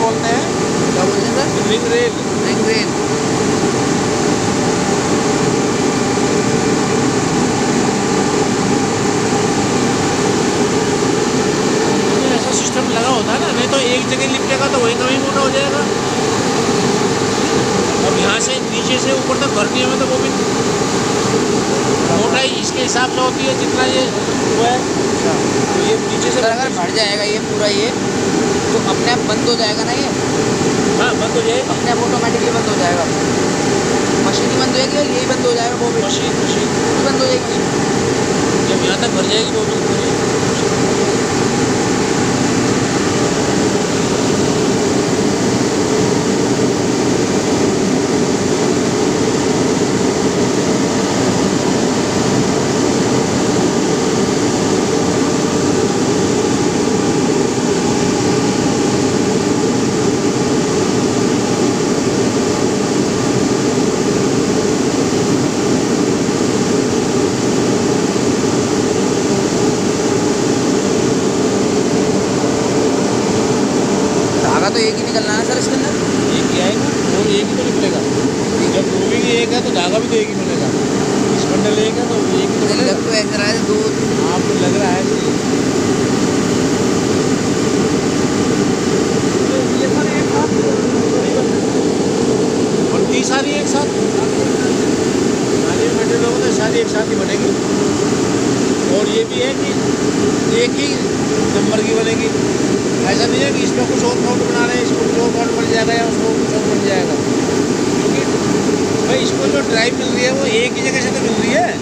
बोलते हैं? क्या बोलते हैं sir? Ring rail ring rail ऐसा सिस्टम लगा होता है ना नहीं तो एक जगह लिपटेगा तो वही कभी मोटा हो जाएगा। अब यहाँ से नीचे से ऊपर तक भरनी है तो वो भी मोटाई इसके हिसाब से होती है जितना ये वो है। तो ये नीचे से अगर भर जाएगा ये पूरा ये तो अपने आप बंद हो जाएगा ना ये? हाँ बंद हो जाएगा। अपने आप ऑटोमेटिकली बंद हो जाएगा। मशीन ही बंद हो जाएगी और यही बंद हो जाएगा वो भी? Machine machine. बंद हो जाएगी। जब यहाँ तक भर जाएगी वो भी। तो एक ही निकलना है सर इसके अंदर? एक ही आएगा वो एक ही तो निकलेगा। जब मूवी की एक है तो धागा भी तो एक ही मिलेगा। इस बंडल एक है तो एक ही तो मिलेगा। लग तो ऐसा रहा है दो आपको लग रहा है। ही सारी एक साथ? सारी मटेरियल होगा तो सारी एक साथ ही बनेगी। और ये भी है कि एक ही नंबर की बनेगी ऐसा नहीं है कि इसमें कुछ और फॉल्ट बना रहे हैं इसको कुछ और फॉल्ट बन जाएगा या उसको कुछ और बन जाएगा। क्योंकि भाई, इसको जो ड्राइव मिल रही है, वो एक ही जगह से तो मिल रही है।